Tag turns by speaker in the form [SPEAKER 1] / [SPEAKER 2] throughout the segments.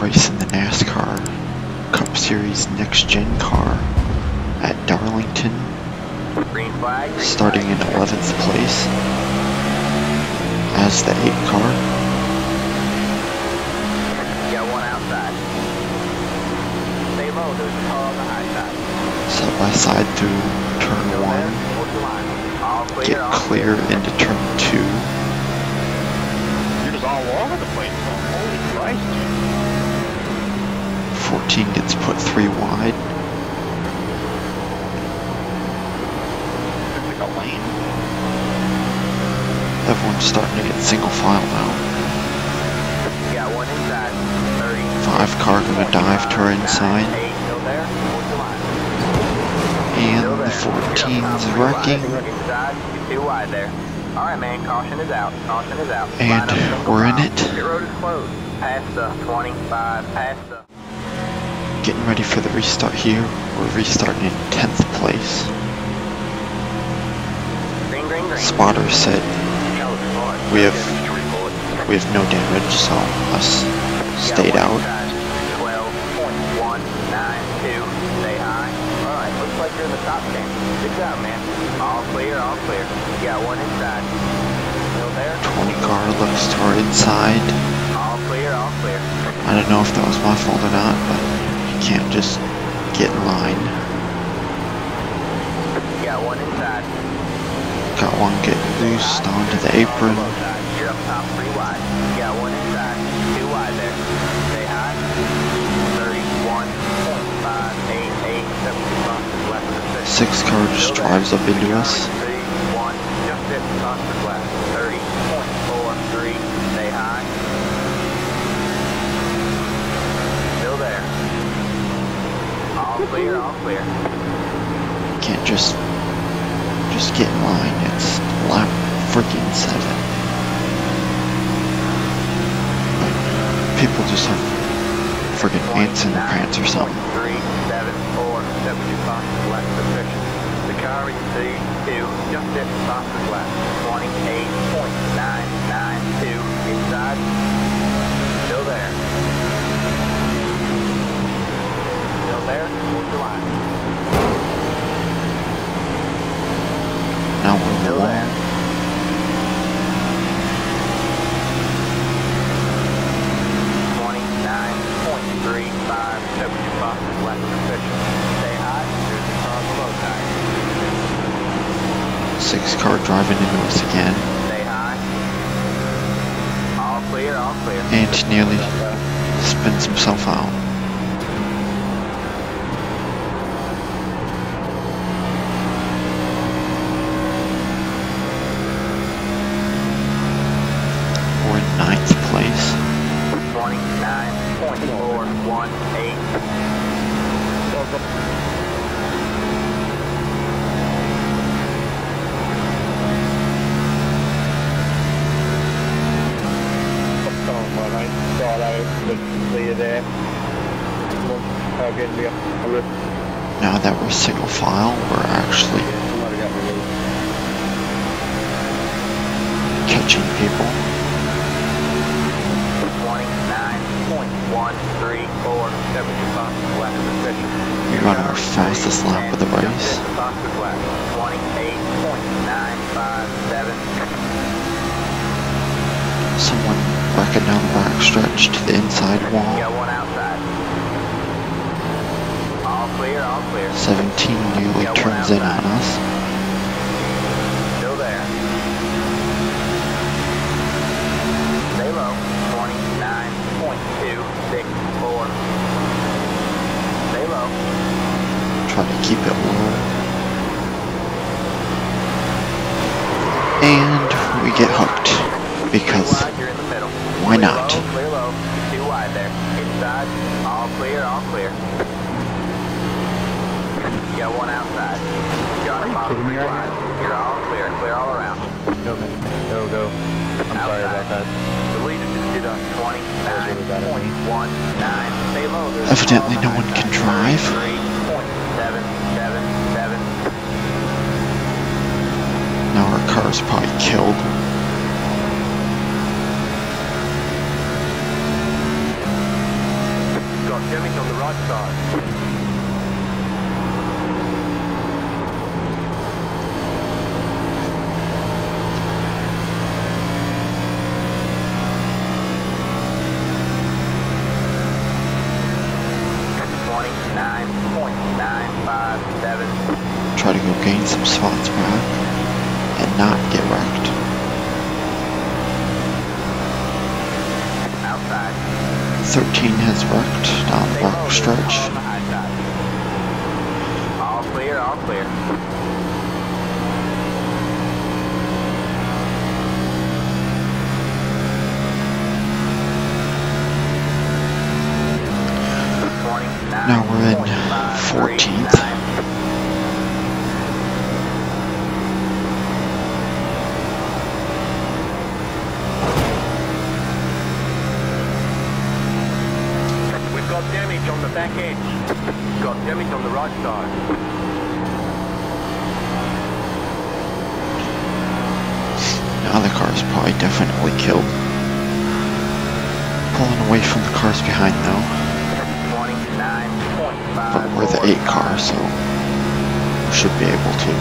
[SPEAKER 1] racing the NASCAR Cup Series Next Gen car at Darlington,
[SPEAKER 2] Green flag. green
[SPEAKER 1] starting in 11th place as the 8 car.
[SPEAKER 2] You got one outside. Stay low, there's a the high side.
[SPEAKER 1] Side by side through turn 1,
[SPEAKER 2] hold the line. All clear,
[SPEAKER 1] get clear into turn 2.
[SPEAKER 3] You're just all over the place. Holy Christ.
[SPEAKER 1] 14 gets put 3 wide.
[SPEAKER 3] Like a lane.
[SPEAKER 1] Everyone's starting to get single file now.
[SPEAKER 2] Got one inside. 30.
[SPEAKER 1] 5 car gonna dive to our inside.
[SPEAKER 2] Eight, still there, hold the line.
[SPEAKER 1] And the
[SPEAKER 2] there. You're up top,
[SPEAKER 1] 14's
[SPEAKER 2] wide.
[SPEAKER 1] wrecking.
[SPEAKER 2] Too wide there. Alright man, caution is out, caution is out.
[SPEAKER 1] And
[SPEAKER 2] Line up single
[SPEAKER 1] we're in it.
[SPEAKER 2] Pit road is closed. Past the 25, past the...
[SPEAKER 1] Getting ready for the restart here. We're restarting in 10th place. Spotter said. We have- we have no damage, so us stayed out.
[SPEAKER 2] 12.192, stay high. Alright, looks like you're in the top 10. Good job, man. All clear, all clear. Got one inside. Still there?
[SPEAKER 1] 20 car looks to our inside.
[SPEAKER 2] All clear, all clear.
[SPEAKER 1] I don't know if that was my fault or not, but can't just get in line.
[SPEAKER 2] Got one inside.
[SPEAKER 1] Got one getting loosed onto the apron.
[SPEAKER 2] You're up top three wide. Got one inside. Two wide there. Stay high. 31.588. Seven crosses left of the six.
[SPEAKER 1] Six car just drives up into us.
[SPEAKER 2] One, just hit across the left. 30.43. Stay high. Still there. All clear, all clear.
[SPEAKER 1] Can't just just get in line. It's lap freaking seven. People just have freaking ants in their pants or something.
[SPEAKER 2] Three, seven, four, seventy crosses left. The car you see two, just left. Twenty-eight point nine nine two inside. Still there. Still there. Hold the line.
[SPEAKER 1] Now we're in the
[SPEAKER 2] Still
[SPEAKER 1] wall.
[SPEAKER 2] there. Twenty-nine point three five seventy crosses left position. Stay high. There's the car below tire.
[SPEAKER 1] Six car driving into us again.
[SPEAKER 2] Stay high. All clear, all clear.
[SPEAKER 1] And nearly spins himself out. We're in ninth place.
[SPEAKER 2] Twenty-nine point four one eight.
[SPEAKER 3] Are.
[SPEAKER 1] Now that we're single file, we're actually catching people.
[SPEAKER 2] Twenty-nine point one three four left.
[SPEAKER 1] We run our fastest lap of the race.
[SPEAKER 2] Twenty-eight point nine five seven.
[SPEAKER 1] Someone whacking down the back stretch to the inside wall.
[SPEAKER 2] got one outside. All clear, all clear.
[SPEAKER 1] 17 nearly turns in on us.
[SPEAKER 2] Still there. Stay low. Twenty-nine point two six four. Stay low.
[SPEAKER 1] Try to keep it low. And we get hooked. Because
[SPEAKER 2] Too wide, you're in the middle.
[SPEAKER 1] why
[SPEAKER 2] Clear
[SPEAKER 1] not?
[SPEAKER 2] Low, clear low. You're too wide there. Inside. All clear, all clear. You got one outside. You're on the bottom
[SPEAKER 3] kidding me
[SPEAKER 2] three
[SPEAKER 3] right
[SPEAKER 2] wide. You're all clear. Clear all around.
[SPEAKER 3] Go, man. Go, go. I'm sorry about that.
[SPEAKER 2] The leader just did a twenty-nine
[SPEAKER 3] really bad at
[SPEAKER 2] point one nine. Stay low. There's
[SPEAKER 1] Evidently
[SPEAKER 2] a
[SPEAKER 1] no one can drive.
[SPEAKER 2] Three point seven seven seven.
[SPEAKER 1] now our car's probably killed. spots back and not get wrecked.
[SPEAKER 2] Outside.
[SPEAKER 1] 13 has worked down the back stretch.
[SPEAKER 2] on the high side. All clear, all clear.
[SPEAKER 1] Now we're in 14th.
[SPEAKER 2] We've got damage on the back edge. Got damage on the right side.
[SPEAKER 1] Now probably definitely killed. Pulling away from the cars behind now, but we're the 8 car, so we should be able to.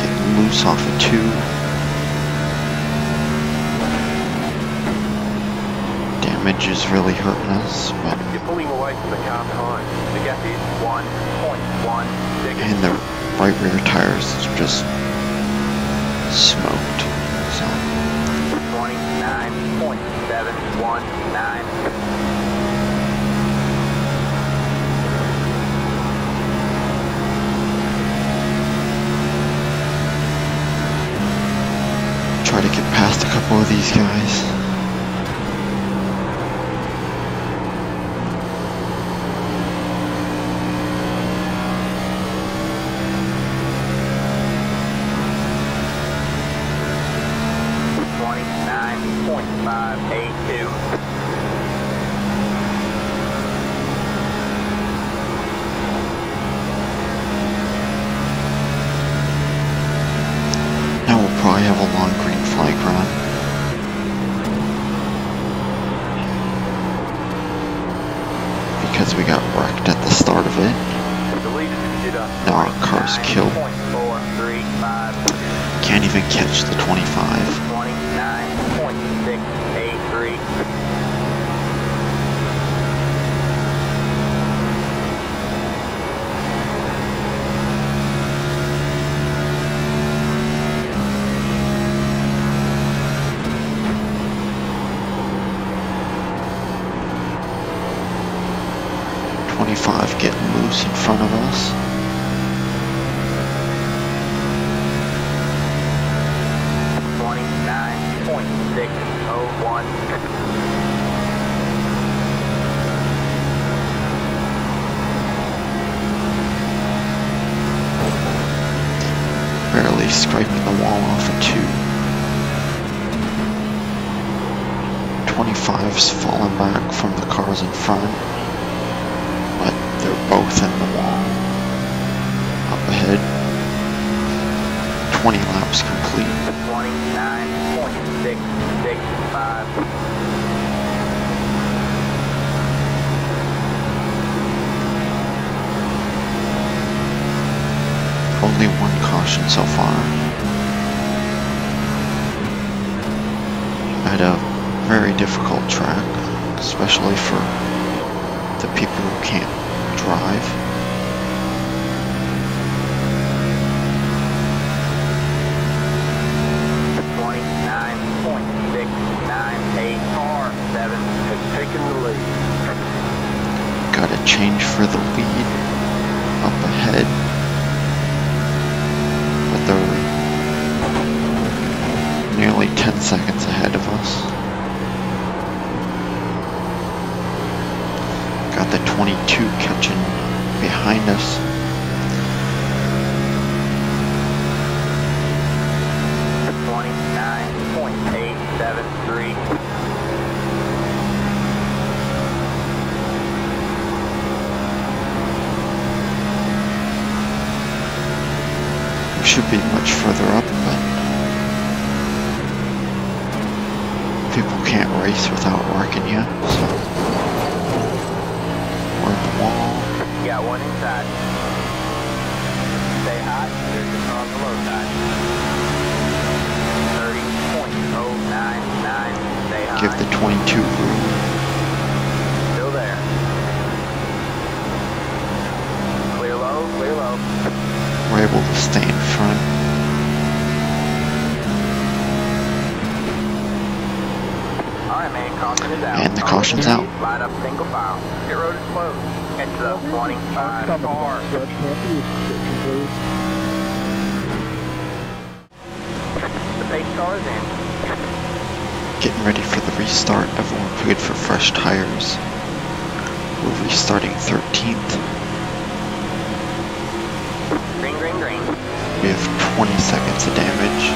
[SPEAKER 1] Get loose off of 2. Damage is really hurting us, but
[SPEAKER 2] You're pulling away from the car behind. The gap is 1.1 seconds.
[SPEAKER 1] and the right rear tires is just smoked. So
[SPEAKER 2] 29.719.
[SPEAKER 1] try to get past a couple of these guys.
[SPEAKER 2] Twenty-nine point five eight two.
[SPEAKER 1] Now have a long green flag run. Because we got wrecked at the start of it. Now our car's killed. Can't even catch the 25.
[SPEAKER 2] Twenty-nine point six eight three.
[SPEAKER 1] Twenty-five getting loose in front of us.
[SPEAKER 2] Twenty-nine point six oh one.
[SPEAKER 1] Barely scraping the wall off of two. 25's falling back from the cars in front. But they're both in the wall. Up ahead. 20 laps complete.
[SPEAKER 2] Twenty-nine point six six
[SPEAKER 1] Only one caution so far. At a very difficult track, especially for the people who can't drive. should be much further up, but people can't race without working yet, so Work the wall.
[SPEAKER 2] Got one inside. Stay hot, there's a on the low side. 30.099, stay hot.
[SPEAKER 1] Give the 22 room.
[SPEAKER 2] Still there.
[SPEAKER 1] Clear low, clear
[SPEAKER 2] low. We're able to stand
[SPEAKER 1] and the caution's out.
[SPEAKER 2] Line up single file. Pit road is closed. Head 25 car.
[SPEAKER 3] Judge, can I have your description, please?
[SPEAKER 2] The pace car is in.
[SPEAKER 1] Getting ready for the restart. Everyone good for fresh tires. We're restarting 13th.
[SPEAKER 2] Green, green, green.
[SPEAKER 1] We have 20 seconds of damage.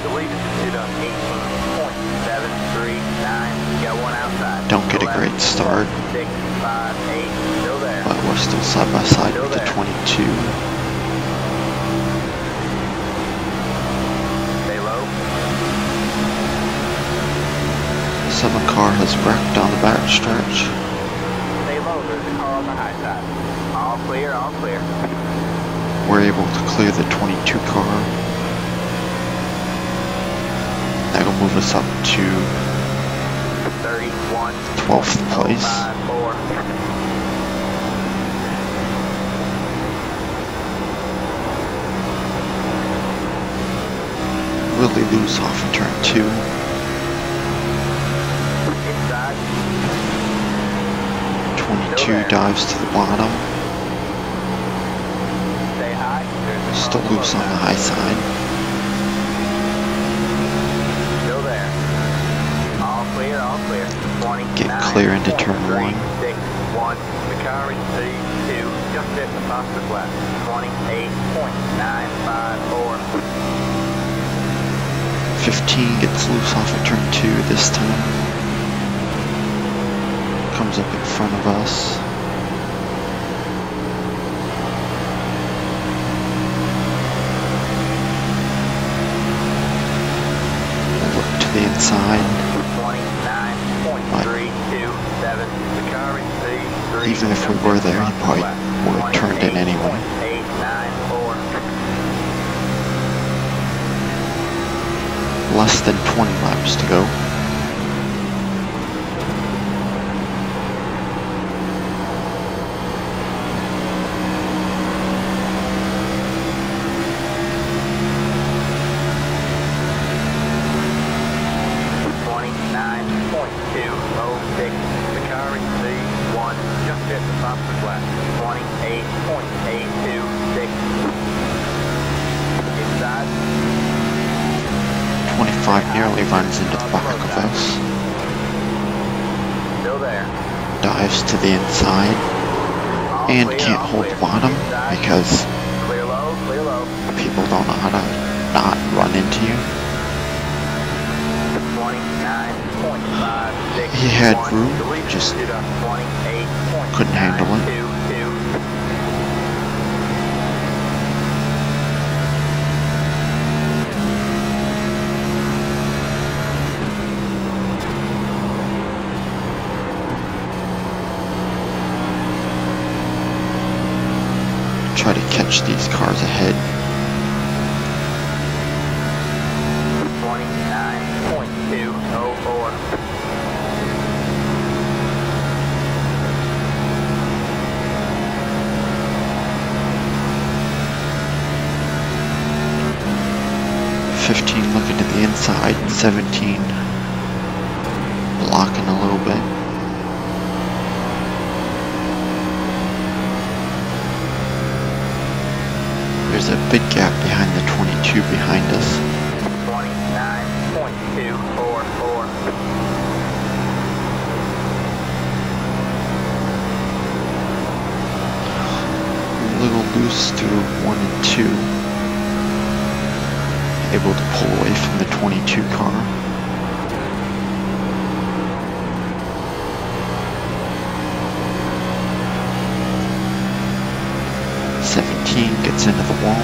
[SPEAKER 2] The lead is to the 18.739. Got one outside.
[SPEAKER 1] Don't get a great start. But we're still side by side with the 22.
[SPEAKER 2] Stay low.
[SPEAKER 1] Seven car has wrecked on the back stretch.
[SPEAKER 2] Stay low. There's a car on the high side. All clear, all clear.
[SPEAKER 1] We're able to clear the 22 car. That'll move us up to 12th place.
[SPEAKER 2] 54.
[SPEAKER 1] Really loose off of turn two. 22 dives to the bottom.
[SPEAKER 2] Stay high. There's a
[SPEAKER 1] Still loose on the high side.
[SPEAKER 2] Still there. All clear, all clear. 20.
[SPEAKER 1] Get clear into turn one.
[SPEAKER 2] 6, 1. The car in C2. Just hit the fastest left. 28.954.
[SPEAKER 1] 15 gets loose off of turn two this time. Comes up in front of us. Look to the
[SPEAKER 2] 29.327. The car in C3.
[SPEAKER 1] Even if we were there, he probably would have turned in anyway.
[SPEAKER 2] 894.
[SPEAKER 1] Less than 20 laps to go.
[SPEAKER 2] Twenty-nine point two oh six. The car in C one just hit the fastest lap. Twenty-eight point eight two six. Inside.
[SPEAKER 1] 25 nearly runs into the back of us.
[SPEAKER 2] Still there.
[SPEAKER 1] Dives to the inside. And
[SPEAKER 2] clear,
[SPEAKER 1] can't hold
[SPEAKER 2] clear.
[SPEAKER 1] bottom because
[SPEAKER 2] Clear low, low.
[SPEAKER 1] people don't know how to not run into you.
[SPEAKER 2] Twenty-nine point five six.
[SPEAKER 1] He had room, just
[SPEAKER 2] to the twenty-eight point
[SPEAKER 1] couldn't handle it.
[SPEAKER 2] nine two two.
[SPEAKER 1] Try to catch these cars ahead.
[SPEAKER 2] Twenty-nine point two oh.
[SPEAKER 1] Fifteen looking to the inside. Seventeen blocking a little bit. There's a big gap behind the 22 behind us.
[SPEAKER 2] Twenty-nine point two four four.
[SPEAKER 1] A little loose through one and two. Able to pull away from the 22 car. Seventeen gets into the wall.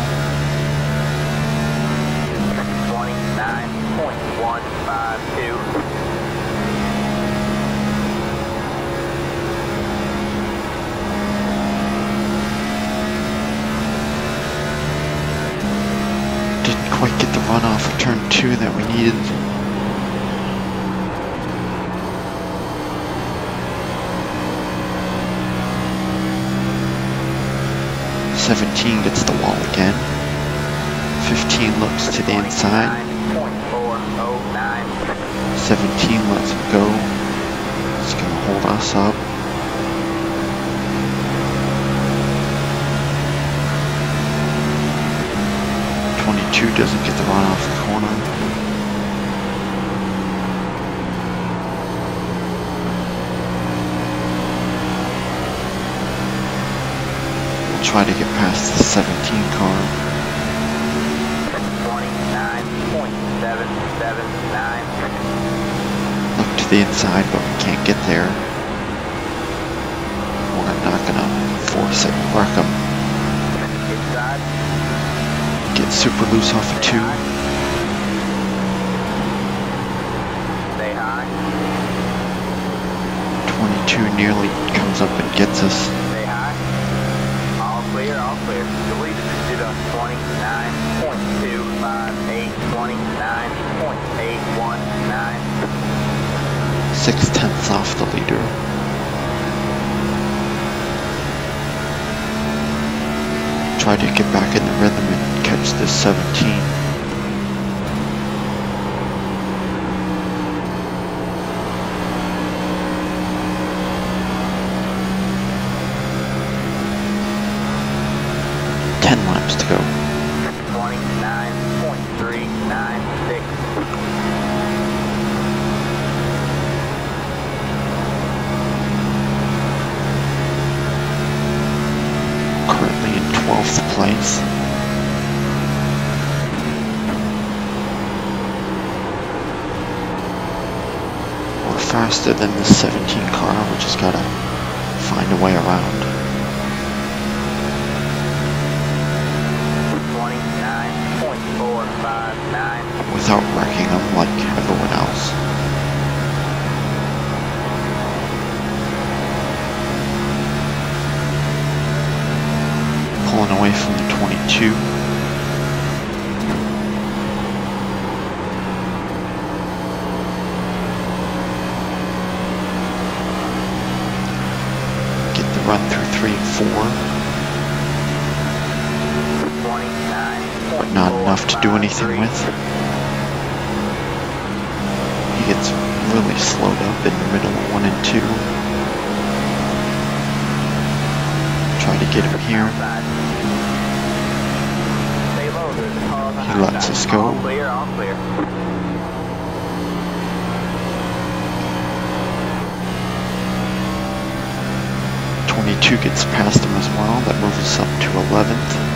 [SPEAKER 2] Twenty-nine point one five two.
[SPEAKER 1] Didn't quite get the run off of turn two that we needed. Seventeen gets the wall again. 15 looks to the inside.
[SPEAKER 2] 29.409.
[SPEAKER 1] 17 lets him go. It's gonna hold us up. Twenty-two doesn't get the run off the corner. Try to get past the seventeen car.
[SPEAKER 2] 29.779.
[SPEAKER 1] Look to the inside, but we can't get there. We're not gonna force it.
[SPEAKER 2] Inside.
[SPEAKER 1] Get super loose off of two.
[SPEAKER 2] Stay high.
[SPEAKER 1] 22 nearly comes up and gets us.
[SPEAKER 2] Clear, all clear. Delete it to 29.258, 29.819.
[SPEAKER 1] Six tenths off the leader. Try to get back in the rhythm and catch this 17. Ten laps to go.
[SPEAKER 2] 29.396.
[SPEAKER 1] Currently in 12th place. We're faster than the 17 car, we just gotta find a way around. without wrecking them like everyone else. Pulling away from the 22. Get the run through 3 and 4, but not enough to do anything with. He gets really slowed up in the middle of 1 and 2. Try to get him here. He lets us go. Twenty-two gets past him as well. That moves us up to eleventh.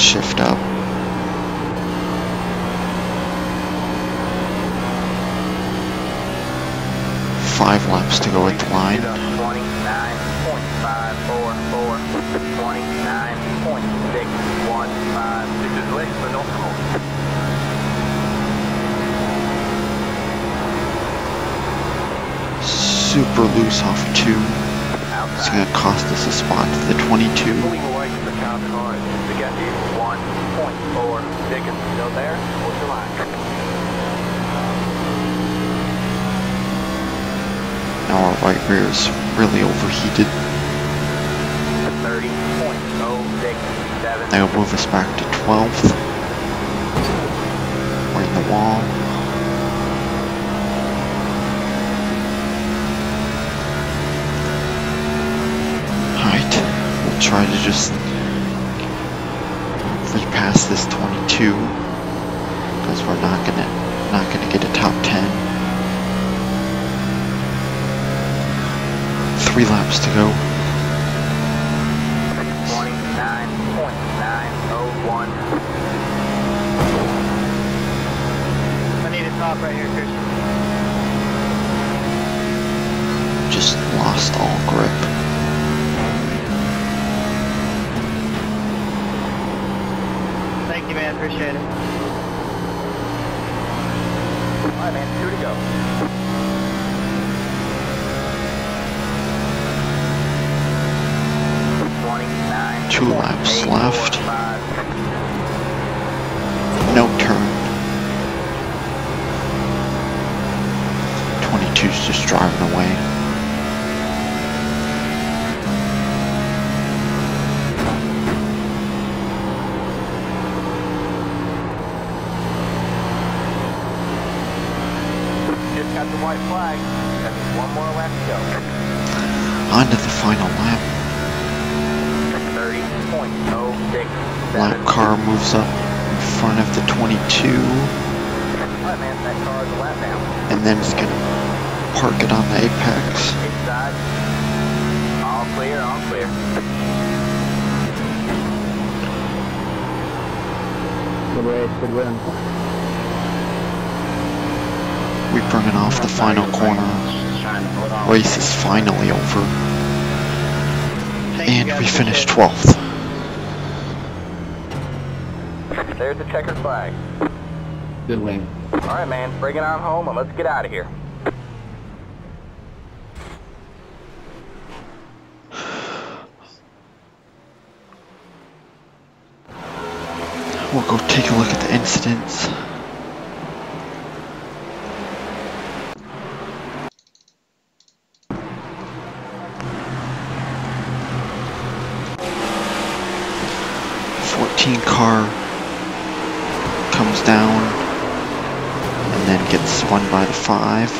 [SPEAKER 1] shift up. Five laps to go at the line.
[SPEAKER 2] 29.544. 29.615. This is less than optimal.
[SPEAKER 1] Super loose off two. It's gonna cost us a spot to the 22.
[SPEAKER 2] Pulling away from the car behind. The is 1.4 seconds. Still there? What's your line?
[SPEAKER 1] Now our right rear is really overheated.
[SPEAKER 2] 30.067.
[SPEAKER 1] That'll move us back to 12th. We're in the wall. Alright, we'll try to just past this 22 because we're not gonna not gonna get a top 10. Three laps to go.
[SPEAKER 2] 29.901.
[SPEAKER 4] I need right here, Christian. Just lost all grip. You, man. Appreciate it.
[SPEAKER 2] All right, man, two to go.
[SPEAKER 1] Two laps left.
[SPEAKER 2] four, five.
[SPEAKER 1] No turn. 22's just driving away.
[SPEAKER 2] Just got the white flag. That means one more lap to go.
[SPEAKER 1] On to the final lap.
[SPEAKER 2] Thirty point oh six.
[SPEAKER 1] Lap car moves up in front of the 22
[SPEAKER 2] All right, man, that car is a lap down.
[SPEAKER 1] and then it's gonna park it on the apex.
[SPEAKER 2] Inside. All clear, all clear.
[SPEAKER 3] Good race, good win.
[SPEAKER 1] We bring it off the final corner. Race is finally over. And we finished 12th.
[SPEAKER 2] There's the checkered flag.
[SPEAKER 5] Good win.
[SPEAKER 2] All right, man, bring it on home and let's get out of here.
[SPEAKER 1] We'll go take a look at the incidents. Fourteen car comes down and then gets spun by the five.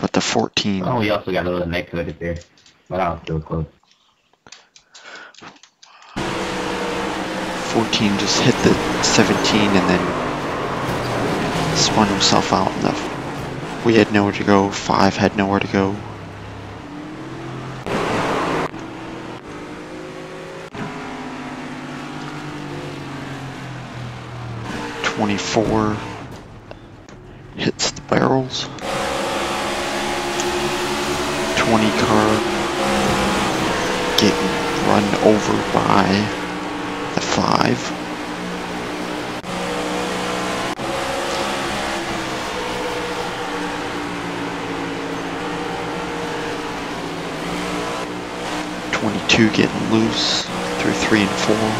[SPEAKER 1] But the fourteen
[SPEAKER 5] Oh, we also got a little neck to there. But I was still close.
[SPEAKER 1] 14 just hit the 17 and then spun himself out the we had nowhere to go, 5 had nowhere to go. Twenty-four hits the barrels. Twenty car getting run over by five. Twenty-two getting loose through three and four.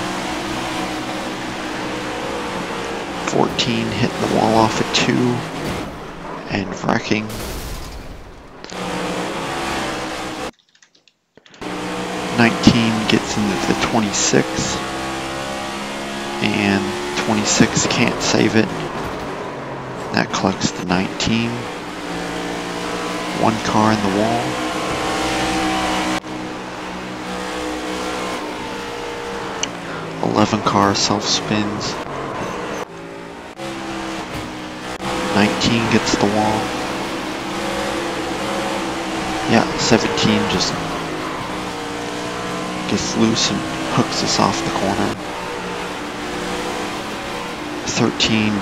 [SPEAKER 1] Fourteen hitting the wall off at two and wrecking. Nineteen gets into the twenty-six and 26 can't save it. That collects the 19. One car in the wall. Eleven car self spins. 19 gets the wall. Yeah, 17 just gets loose and hooks us off the corner. 13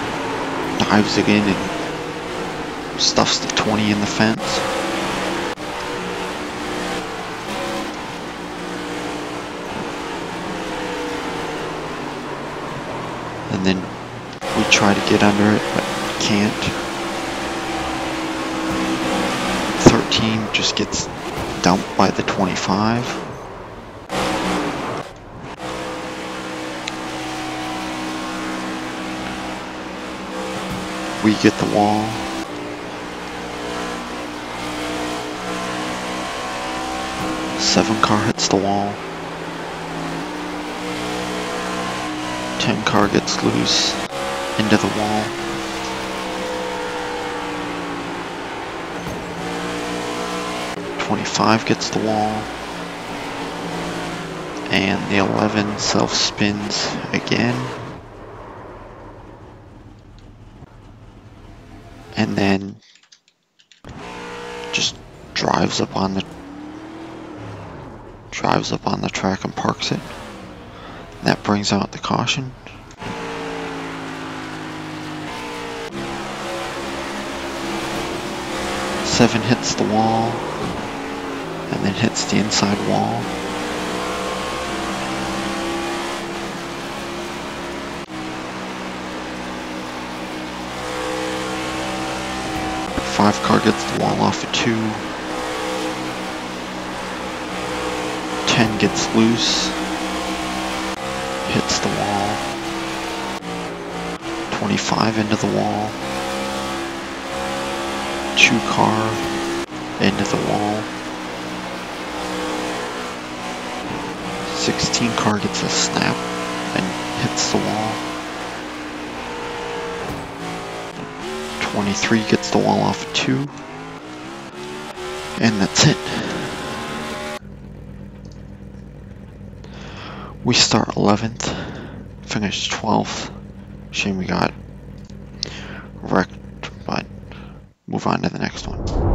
[SPEAKER 1] dives again and stuffs the 20 in the fence. And then we try to get under it, but can't. 13 just gets dumped by the 25. We get the wall. Seven car hits the wall. Ten car gets loose into the wall. Twenty-five gets the wall. And the eleven self spins again. on the drives up on the track and parks it. That brings out the caution. Seven hits the wall and then hits the inside wall. Five car gets the wall off of two. Ten gets loose. Hits the wall. 25 into the wall. Two car into the wall. 16 car gets a snap and hits the wall. 23 gets the wall off at 2. And that's it. We start 11th, finish 12th. Shame we got wrecked, but move on to the next one.